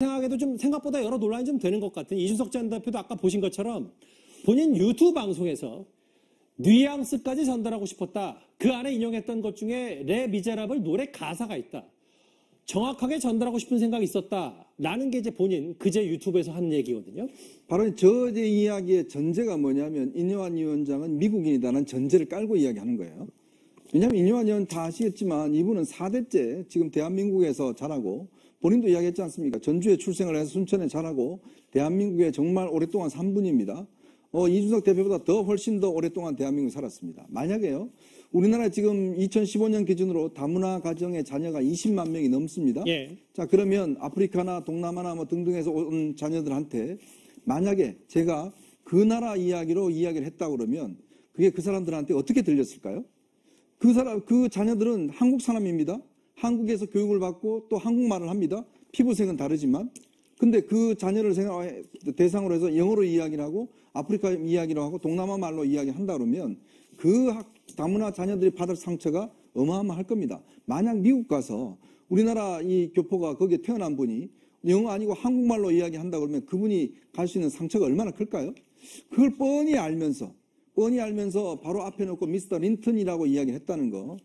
생각에도 좀 생각보다 여러 논란이 좀 되는 것 같은 이준석 전 대표도 아까 보신 것처럼 본인 유튜브 방송에서 뉘앙스까지 전달하고 싶었다. 그 안에 인용했던 것 중에 레 미제라블 노래 가사가 있다. 정확하게 전달하고 싶은 생각이 있었다. 라는 게 이제 본인 그제 유튜브에서 한 얘기거든요. 바로 저 이야기의 전제가 뭐냐면 인요한 위원장은 미국인이다는 전제를 깔고 이야기하는 거예요. 왜냐하면 인요한 의원 다 아시겠지만 이분은 4대째 지금 대한민국에서 자라고 본인도 이야기했지 않습니까? 전주에 출생을 해서 순천에 자라고 대한민국에 정말 오랫동안 3분입니다. 어, 이준석 대표보다 더 훨씬 더 오랫동안 대한민국에 살았습니다. 만약에요, 우리나라 지금 2015년 기준으로 다문화 가정의 자녀가 20만 명이 넘습니다. 예. 자, 그러면 아프리카나 동남아나 뭐 등등에서 온 자녀들한테 만약에 제가 그 나라 이야기로 이야기를 했다 그러면 그게 그 사람들한테 어떻게 들렸을까요? 그 사람, 그 자녀들은 한국 사람입니다. 한국에서 교육을 받고 또 한국말을 합니다. 피부색은 다르지만. 근데 그 자녀를 생각, 대상으로 해서 영어로 이야기를 하고 아프리카 이야기로 하고 동남아 말로 이야기한다 그러면 그 학- 다문화 자녀들이 받을 상처가 어마어마할 겁니다. 만약 미국 가서 우리나라 이 교포가 거기에 태어난 분이 영어 아니고 한국말로 이야기한다 그러면 그분이 갈 수 있는 상처가 얼마나 클까요? 그걸 뻔히 알면서 뻔히 알면서 바로 앞에 놓고 미스터 린턴이라고 이야기를 했다는 거.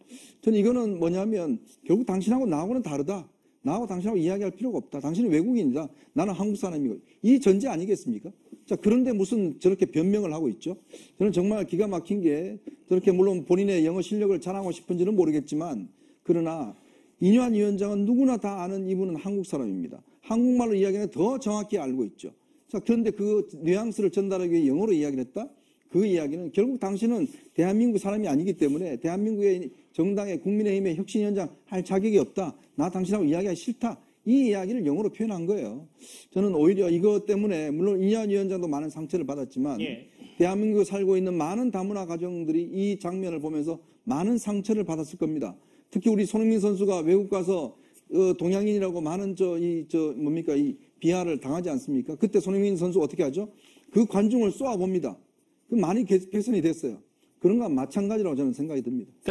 저는 이거는 뭐냐면 결국 당신하고 나하고는 다르다. 나하고 당신하고 이야기할 필요가 없다. 당신은 외국인이다. 나는 한국 사람이고. 이 전제 아니겠습니까? 자, 그런데 무슨 저렇게 변명을 하고 있죠? 저는 정말 기가 막힌 게 저렇게 물론 본인의 영어 실력을 자랑하고 싶은지는 모르겠지만 그러나 이뇨한 위원장은 누구나 다 아는 이분은 한국 사람입니다. 한국말로 이야기하면 더 정확히 알고 있죠. 자, 그런데 그 뉘앙스를 전달하기 위해 영어로 이야기를 했다? 그 이야기는 결국 당신은 대한민국 사람이 아니기 때문에 대한민국의 정당의 국민의힘의 혁신위원장 할 자격이 없다. 나 당신하고 이야기하기 싫다. 이 이야기를 영어로 표현한 거예요. 저는 오히려 이것 때문에 물론 이현 위원장도 많은 상처를 받았지만 예. 대한민국에 살고 있는 많은 다문화 가정들이 이 장면을 보면서 많은 상처를 받았을 겁니다. 특히 우리 손흥민 선수가 외국 가서 어, 동양인이라고 많은 저 이 저 뭡니까 이 비하를 당하지 않습니까? 그때 손흥민 선수 어떻게 하죠? 그 관중을 쏘아 봅니다. 그 많이 개- 개선이 됐어요. 그런 건 마찬가지라고 저는 생각이 듭니다.